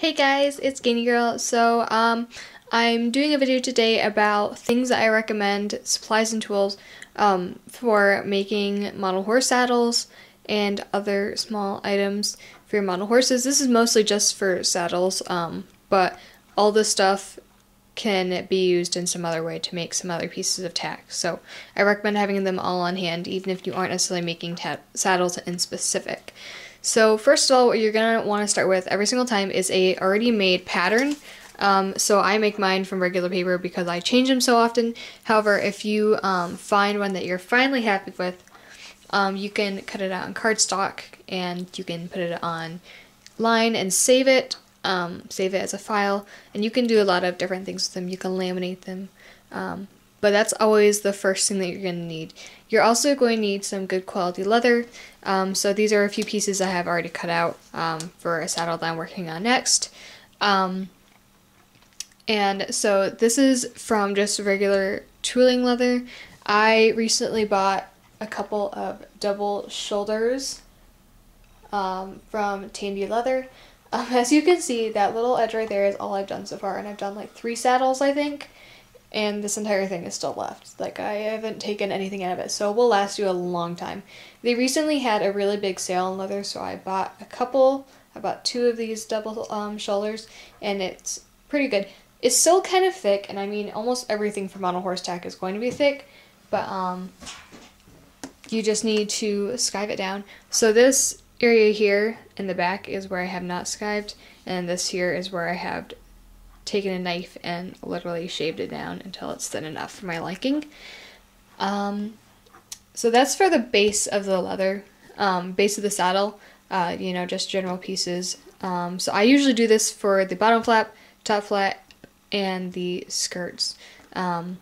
Hey guys, it's Guinea Girl. So, um, I'm doing a video today about things that I recommend, supplies and tools, um, for making model horse saddles and other small items for your model horses. This is mostly just for saddles, um, but all this stuff can be used in some other way to make some other pieces of tack. So I recommend having them all on hand, even if you aren't necessarily making saddles in specific. So first of all, what you're gonna want to start with every single time is a already made pattern. Um, so I make mine from regular paper because I change them so often. However, if you um, find one that you're finally happy with, um, you can cut it out on cardstock and you can put it on line and save it um, save it as a file, and you can do a lot of different things with them. You can laminate them, um, but that's always the first thing that you're going to need. You're also going to need some good quality leather. Um, so these are a few pieces I have already cut out um, for a saddle that I'm working on next. Um, and so this is from just regular tooling leather. I recently bought a couple of double shoulders um, from Tandy Leather. Um, as you can see, that little edge right there is all I've done so far, and I've done like three saddles, I think, and this entire thing is still left. Like, I haven't taken anything out of it, so it will last you a long time. They recently had a really big sale on leather, so I bought a couple, I bought two of these double um, shoulders, and it's pretty good. It's still kind of thick, and I mean, almost everything from model horse tack is going to be thick, but um, you just need to skive it down. So this area here in the back is where I have not skived, and this here is where I have taken a knife and literally shaved it down until it's thin enough for my liking. Um, so that's for the base of the leather, um, base of the saddle, uh, you know, just general pieces. Um, so I usually do this for the bottom flap, top flap, and the skirts. Um,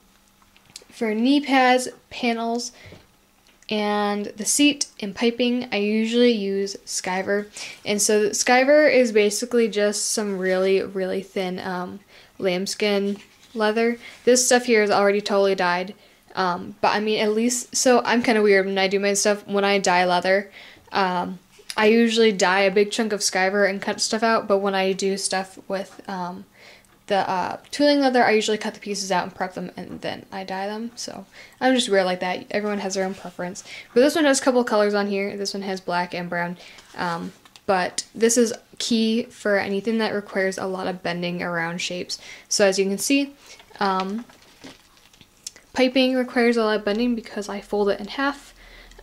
for knee pads, panels, and the seat and piping I usually use Skiver and so Skiver is basically just some really really thin um, lambskin leather. This stuff here is already totally dyed. Um, but I mean at least so I'm kind of weird when I do my stuff. When I dye leather um, I usually dye a big chunk of Skiver and cut stuff out. But when I do stuff with um, the uh, tooling leather, I usually cut the pieces out and prep them and then I dye them. So I'm just weird like that. Everyone has their own preference. But this one has a couple colors on here. This one has black and brown. Um, but this is key for anything that requires a lot of bending around shapes. So as you can see, um, piping requires a lot of bending because I fold it in half.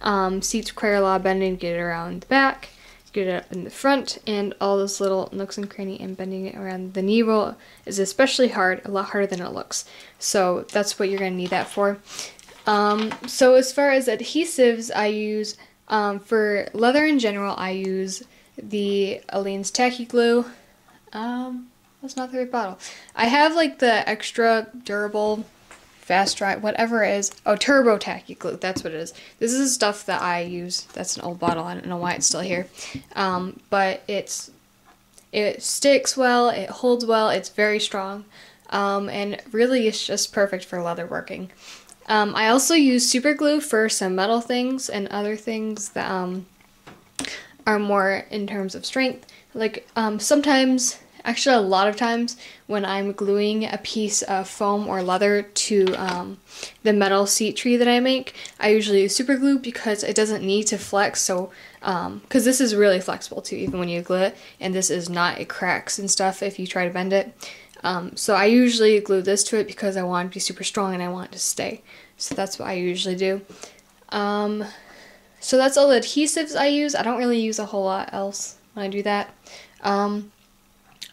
Um, seats require a lot of bending to get it around the back get it up in the front and all those little nooks and cranny and bending it around the knee roll is especially hard, a lot harder than it looks. So that's what you're going to need that for. Um, so as far as adhesives, I use, um, for leather in general, I use the Aleene's Tacky Glue. Um, that's not the right bottle. I have like the extra durable fast dry, whatever it is. Oh, turbo tacky glue, that's what it is. This is stuff that I use. That's an old bottle. I don't know why it's still here. Um, but it's it sticks well, it holds well, it's very strong, um, and really it's just perfect for leather working. Um, I also use super glue for some metal things and other things that um, are more in terms of strength. Like um, sometimes Actually, a lot of times when I'm gluing a piece of foam or leather to um, the metal seat tree that I make, I usually use super glue because it doesn't need to flex. So, because um, this is really flexible too, even when you glue it, and this is not, it cracks and stuff if you try to bend it. Um, so I usually glue this to it because I want it to be super strong and I want it to stay. So that's what I usually do. Um, so that's all the adhesives I use. I don't really use a whole lot else when I do that. Um,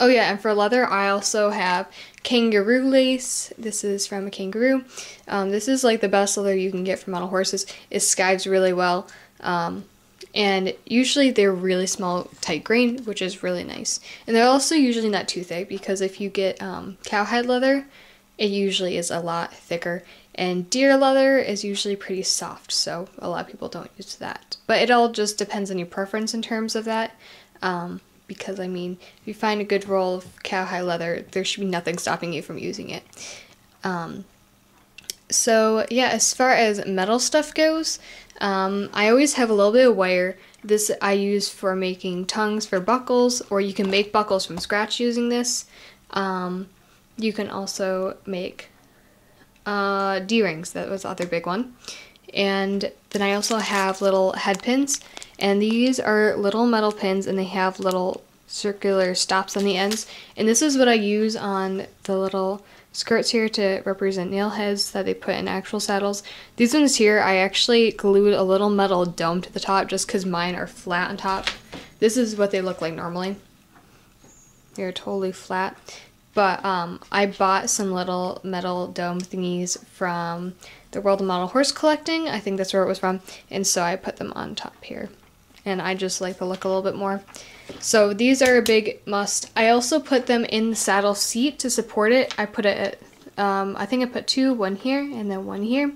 Oh yeah, and for leather, I also have kangaroo lace. This is from a kangaroo. Um, this is like the best leather you can get from model horses. It skives really well. Um, and usually they're really small, tight grain, which is really nice. And they're also usually not too thick because if you get um, cowhide leather, it usually is a lot thicker. And deer leather is usually pretty soft, so a lot of people don't use that. But it all just depends on your preference in terms of that. Um, because I mean, if you find a good roll of cowhide leather, there should be nothing stopping you from using it. Um, so yeah, as far as metal stuff goes, um, I always have a little bit of wire This I use for making tongues for buckles, or you can make buckles from scratch using this. Um, you can also make uh, D-rings, that was the other big one. And then I also have little head pins, and these are little metal pins, and they have little circular stops on the ends. And this is what I use on the little skirts here to represent nail heads that they put in actual saddles. These ones here, I actually glued a little metal dome to the top just because mine are flat on top. This is what they look like normally. They're totally flat. But um, I bought some little metal dome thingies from the World of Model Horse Collecting. I think that's where it was from. And so I put them on top here. And I just like the look a little bit more. So these are a big must. I also put them in the saddle seat to support it. I put it, um, I think I put two, one here and then one here.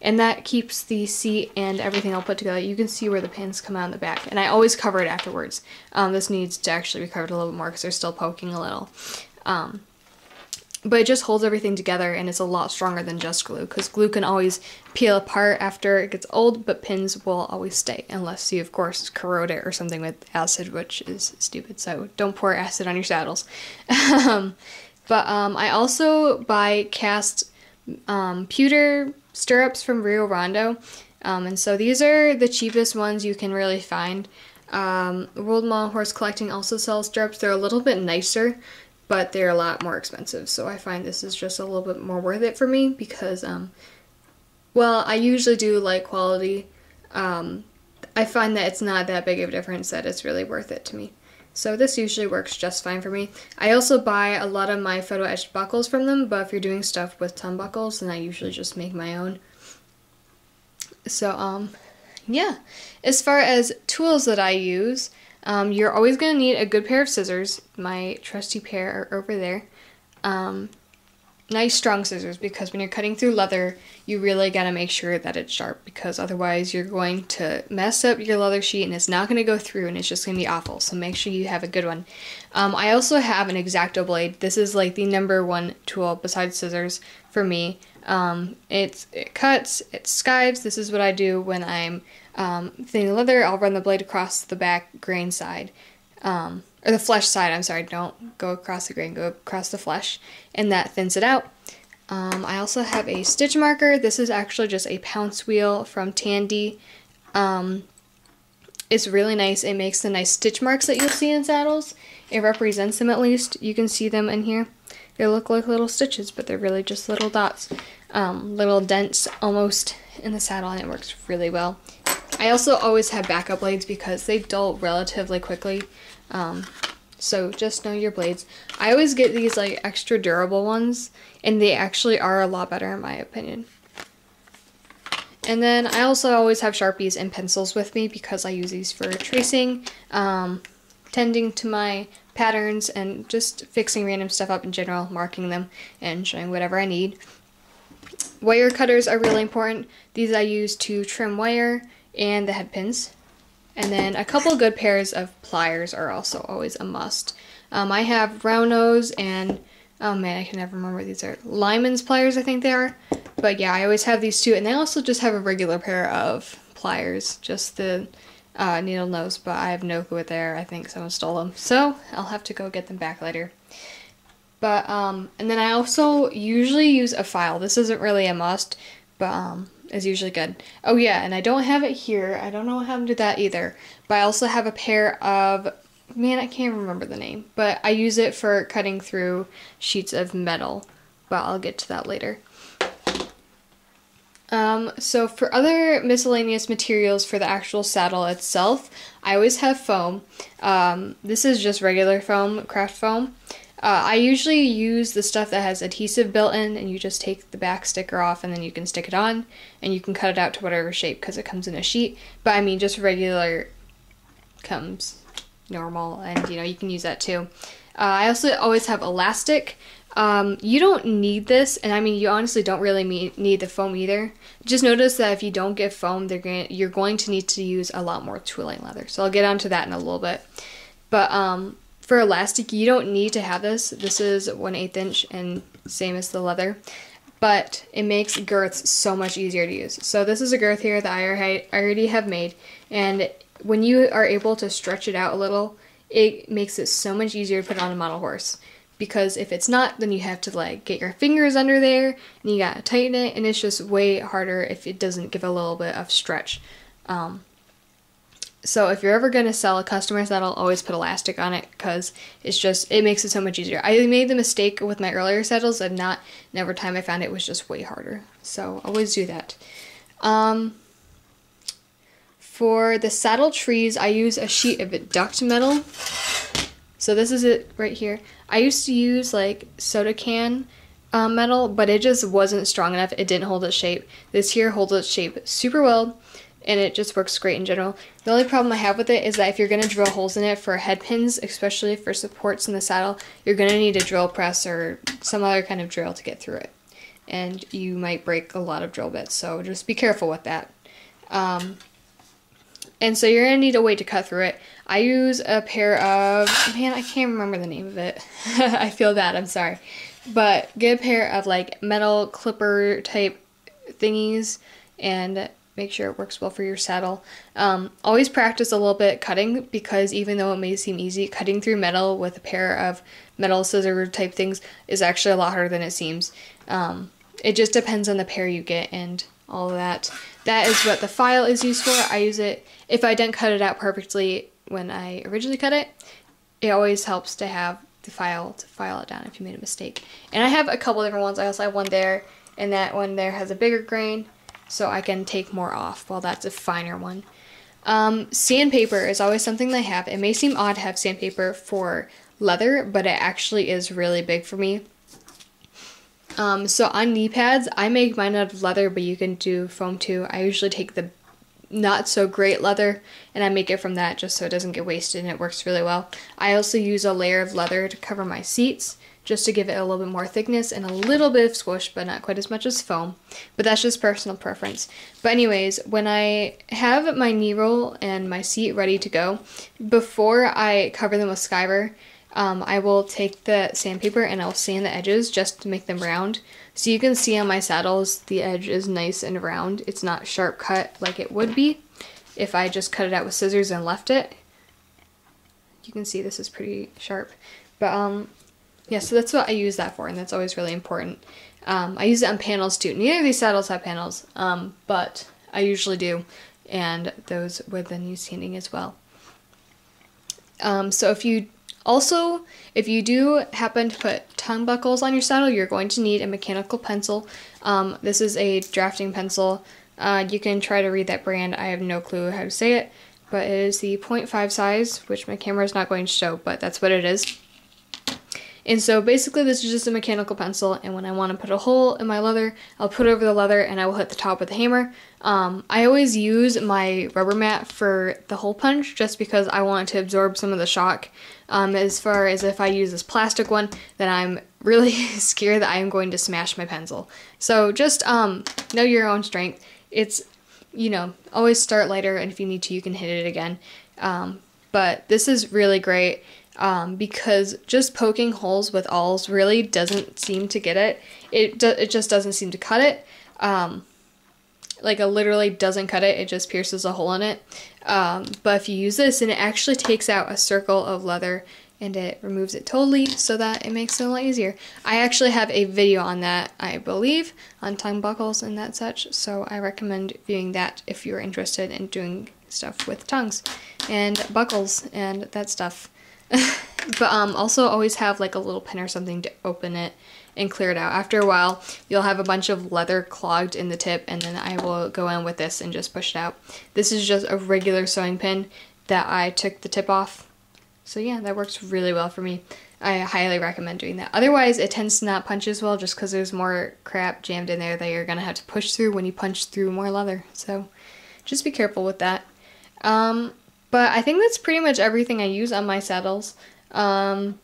And that keeps the seat and everything all put together. You can see where the pins come out in the back. And I always cover it afterwards. Um, this needs to actually be covered a little bit more because they're still poking a little. Um, but it just holds everything together and it's a lot stronger than just glue because glue can always peel apart after it gets old but pins will always stay unless you of course corrode it or something with acid which is stupid so don't pour acid on your saddles um, but um, i also buy cast um, pewter stirrups from rio rondo um, and so these are the cheapest ones you can really find um, World Model Horse Collecting also sells stirrups. They're a little bit nicer, but they're a lot more expensive. So I find this is just a little bit more worth it for me because, um, well, I usually do like quality. Um, I find that it's not that big of a difference that it's really worth it to me. So this usually works just fine for me. I also buy a lot of my photo etched buckles from them, but if you're doing stuff with tongue buckles, then I usually just make my own. So, um, yeah. As far as tools that I use, um, you're always going to need a good pair of scissors. My trusty pair are over there. Um, nice strong scissors because when you're cutting through leather, you really got to make sure that it's sharp because otherwise you're going to mess up your leather sheet and it's not going to go through and it's just going to be awful. So make sure you have a good one. Um, I also have an X-Acto blade. This is like the number one tool besides scissors for me. Um, it's, it cuts, it skives. This is what I do when I'm um, thin leather, I'll run the blade across the back grain side, um, or the flesh side, I'm sorry, don't go across the grain, go across the flesh, and that thins it out. Um, I also have a stitch marker. This is actually just a pounce wheel from Tandy. Um, it's really nice. It makes the nice stitch marks that you'll see in saddles. It represents them at least. You can see them in here. They look like little stitches, but they're really just little dots. Um, little dents almost in the saddle, and it works really well. I also always have backup blades because they dull relatively quickly. Um, so just know your blades. I always get these like extra durable ones and they actually are a lot better in my opinion. And then I also always have Sharpies and pencils with me because I use these for tracing, um, tending to my patterns, and just fixing random stuff up in general, marking them, and showing whatever I need. Wire cutters are really important. These I use to trim wire and the head pins. And then a couple good pairs of pliers are also always a must. Um, I have round nose and, oh man, I can never remember these are. Lyman's pliers, I think they are. But yeah, I always have these two. And I also just have a regular pair of pliers, just the uh, needle nose, but I have no clue what they're. I think someone stole them. So I'll have to go get them back later. But, um, and then I also usually use a file. This isn't really a must, but, um, is usually good. Oh yeah, and I don't have it here. I don't know happened to that either. But I also have a pair of man, I can't remember the name, but I use it for cutting through sheets of metal. But I'll get to that later. Um, so for other miscellaneous materials for the actual saddle itself, I always have foam. Um, this is just regular foam, craft foam. Uh, I usually use the stuff that has adhesive built in, and you just take the back sticker off and then you can stick it on, and you can cut it out to whatever shape because it comes in a sheet. But I mean, just regular comes normal, and you know, you can use that too. Uh, I also always have elastic. Um, you don't need this, and I mean, you honestly don't really need the foam either. Just notice that if you don't get foam, they're going you're going to need to use a lot more tooling leather. So I'll get onto that in a little bit. But um, for elastic, you don't need to have this. This is 1 8 inch and same as the leather. but it makes girths so much easier to use. So this is a girth here that I already have made, and when you are able to stretch it out a little, it makes it so much easier to put on a model horse. Because if it's not, then you have to like get your fingers under there and you gotta tighten it, and it's just way harder if it doesn't give a little bit of stretch. Um, so if you're ever to sell a customer saddle, always put elastic on it because it's just, it makes it so much easier. I made the mistake with my earlier saddles and not, and every time I found it was just way harder. So always do that. Um, for the saddle trees, I use a sheet of duct metal. So this is it right here. I used to use like soda can uh, metal, but it just wasn't strong enough. It didn't hold its shape. This here holds its shape super well and it just works great in general. The only problem I have with it is that if you're going to drill holes in it for head pins, especially for supports in the saddle, you're going to need a drill press or some other kind of drill to get through it. And you might break a lot of drill bits, so just be careful with that. Um, and so you're going to need a way to cut through it. I use a pair of, man, I can't remember the name of it. I feel bad, I'm sorry. But get a pair of like metal clipper type thingies and make sure it works well for your saddle. Um, always practice a little bit cutting because even though it may seem easy, cutting through metal with a pair of metal scissor type things is actually a lot harder than it seems. Um, it just depends on the pair you get and all of that. That is what the file is used for. I use it, if I didn't cut it out perfectly when I originally cut it, it always helps to have the file to file it down if you made a mistake. And I have a couple different ones. I also have one there, and that one there has a bigger grain so I can take more off while that's a finer one. Um, sandpaper is always something I have. It may seem odd to have sandpaper for leather, but it actually is really big for me. Um, so on knee pads, I make mine out of leather, but you can do foam too. I usually take the not so great leather and I make it from that just so it doesn't get wasted and it works really well. I also use a layer of leather to cover my seats just to give it a little bit more thickness and a little bit of squish, but not quite as much as foam. But that's just personal preference. But anyways, when I have my knee roll and my seat ready to go, before I cover them with Skiver, um, I will take the sandpaper and I'll sand the edges just to make them round. So you can see on my saddles, the edge is nice and round. It's not sharp cut like it would be if I just cut it out with scissors and left it. You can see this is pretty sharp. But um, yeah, so that's what I use that for, and that's always really important. Um, I use it on panels too. Neither of these saddles have panels, um, but I usually do, and those would then use sanding as well. Um, so if you also, if you do happen to put tongue buckles on your saddle, you're going to need a mechanical pencil. Um, this is a drafting pencil. Uh, you can try to read that brand. I have no clue how to say it, but it is the 0.5 size, which my camera is not going to show, but that's what it is. And so basically this is just a mechanical pencil and when I want to put a hole in my leather, I'll put it over the leather and I will hit the top with a hammer. Um, I always use my rubber mat for the hole punch just because I want to absorb some of the shock. Um, as far as if I use this plastic one, then I'm really scared that I am going to smash my pencil. So just um, know your own strength. It's, you know, always start lighter and if you need to, you can hit it again. Um, but this is really great um, because just poking holes with awls really doesn't seem to get it. It, do- it just doesn't seem to cut it. Um, like it literally doesn't cut it, it just pierces a hole in it. Um, but if you use this and it actually takes out a circle of leather and it removes it totally so that it makes it a lot easier. I actually have a video on that, I believe, on tongue buckles and that such, so I recommend viewing that if you're interested in doing stuff with tongues and buckles and that stuff. but um, also always have like a little pin or something to open it and clear it out. After a while, you'll have a bunch of leather clogged in the tip and then I will go in with this and just push it out. This is just a regular sewing pin that I took the tip off. So yeah, that works really well for me. I highly recommend doing that. Otherwise, it tends to not punch as well just because there's more crap jammed in there that you're going to have to push through when you punch through more leather. So just be careful with that. Um, but I think that's pretty much everything I use on my saddles. Um,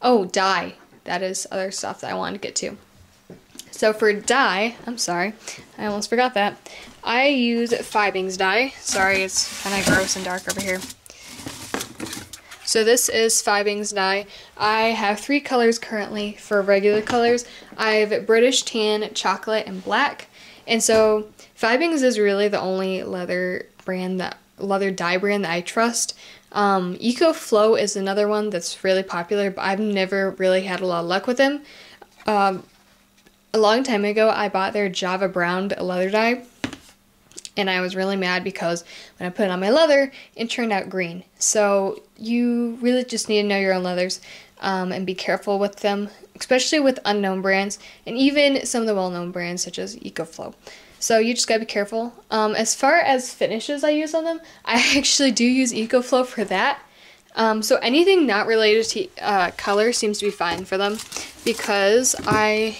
oh, dye. That is other stuff that I wanted to get to. So for dye, I'm sorry, I almost forgot that. I use Fiebing's dye. Sorry, it's kind of gross and dark over here. So this is Fiebing's dye. I have three colors currently for regular colors. I have British Tan, Chocolate, and Black. And so Fiebing's is really the only leather brand that leather dye brand that I trust. Um, Eco-Flo is another one that's really popular, but I've never really had a lot of luck with them. Um, a long time ago, I bought their Java Brown leather dye, and I was really mad because when I put it on my leather, it turned out green. So you really just need to know your own leathers um, and be careful with them, especially with unknown brands and even some of the well-known brands such as Eco-Flo. So you just gotta be careful. Um, as far as finishes I use on them, I actually do use Eco-Flo for that. Um, so anything not related to uh, color seems to be fine for them because I,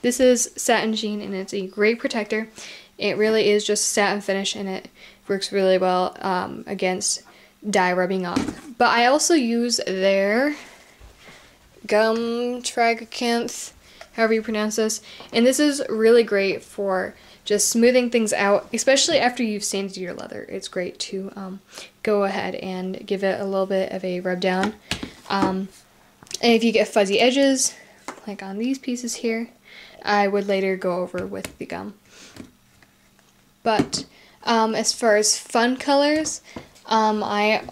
this is Satin Shene and it's a great protector. It really is just satin finish and it works really well um, against dye rubbing off. But I also use their gum tragacanth, however you pronounce this, and this is really great for just smoothing things out, especially after you've sanded your leather. It's great to um, go ahead and give it a little bit of a rub down. Um, and if you get fuzzy edges, like on these pieces here, I would later go over with the gum. But um, as far as fun colors, um, I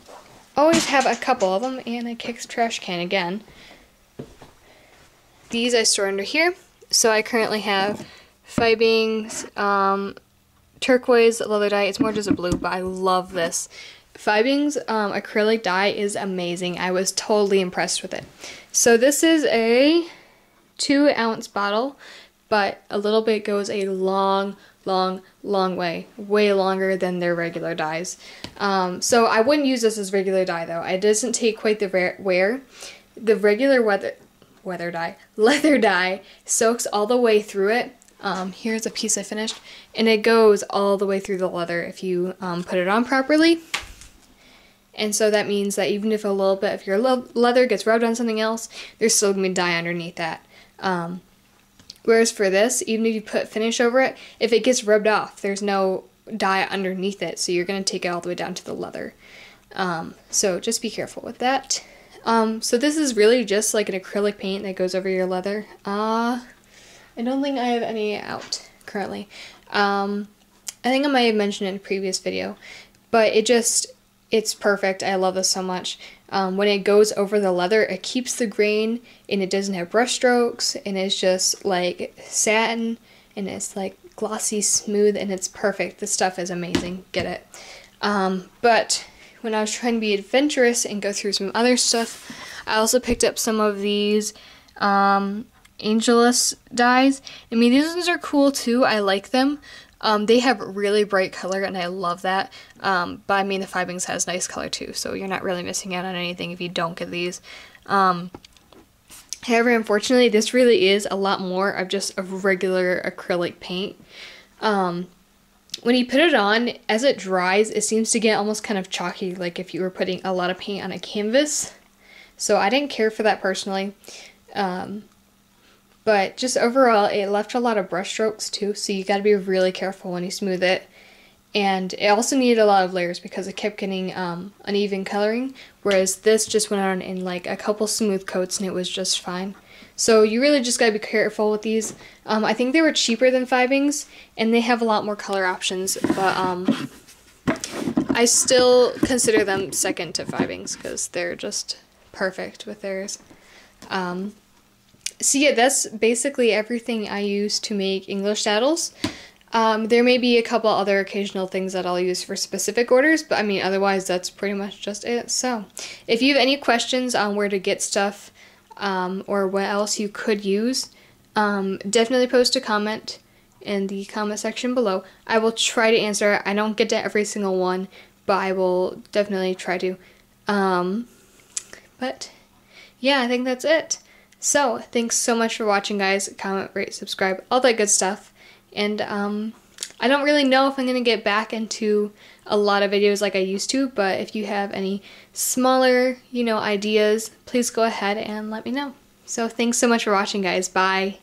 always have a couple of them, and I kicked trash can again. These I store under here, so I currently have Fiebing's, um, turquoise leather dye. It's more just a blue, but I love this. Fiebing's um, acrylic dye is amazing. I was totally impressed with it. So this is a two ounce bottle, but a little bit goes a long, long, long way. Way longer than their regular dyes. Um, so I wouldn't use this as regular dye though. It doesn't take quite the wear. The regular weather, weather dye, leather dye soaks all the way through it um, here's a piece I finished, and it goes all the way through the leather if you um, put it on properly. And so that means that even if a little bit of your leather gets rubbed on something else, there's still going to be dye underneath that. Um, whereas for this, even if you put finish over it, if it gets rubbed off, there's no dye underneath it, so you're going to take it all the way down to the leather. Um, so just be careful with that. Um, so this is really just like an acrylic paint that goes over your leather. Uh, I don't think I have any out currently. Um, I think I might have mentioned in a previous video, but it just, it's perfect. I love this so much. Um, when it goes over the leather, it keeps the grain and it doesn't have brush strokes and it's just like satin and it's like glossy smooth and it's perfect. This stuff is amazing. Get it. Um, but when I was trying to be adventurous and go through some other stuff, I also picked up some of these um, Angelus dyes. I mean, these ones are cool too. I like them. Um, they have really bright color and I love that. Um, but I mean, the Fiebing's has nice color too, so you're not really missing out on anything if you don't get these. Um, however, unfortunately, this really is a lot more of just a regular acrylic paint. Um, when you put it on, as it dries, it seems to get almost kind of chalky, like if you were putting a lot of paint on a canvas. So I didn't care for that personally. Um, but just overall, it left a lot of brush strokes too, so you gotta be really careful when you smooth it. And it also needed a lot of layers because it kept getting um, uneven coloring, whereas this just went on in like a couple smooth coats and it was just fine. So you really just gotta be careful with these. Um, I think they were cheaper than Fiebing's, and they have a lot more color options, but um, I still consider them second to Fiebing's because they're just perfect with theirs. Um, so yeah, that's basically everything I use to make English saddles. Um, there may be a couple other occasional things that I'll use for specific orders, but I mean, otherwise, that's pretty much just it. So, if you have any questions on where to get stuff um, or what else you could use, um, definitely post a comment in the comment section below. I will try to answer. I don't get to every single one, but I will definitely try to. Um, but yeah, I think that's it. So, thanks so much for watching, guys. Comment, rate, subscribe, all that good stuff. And um, I don't really know if I'm going to get back into a lot of videos like I used to, but if you have any smaller, you know, ideas, please go ahead and let me know. So, thanks so much for watching, guys. Bye.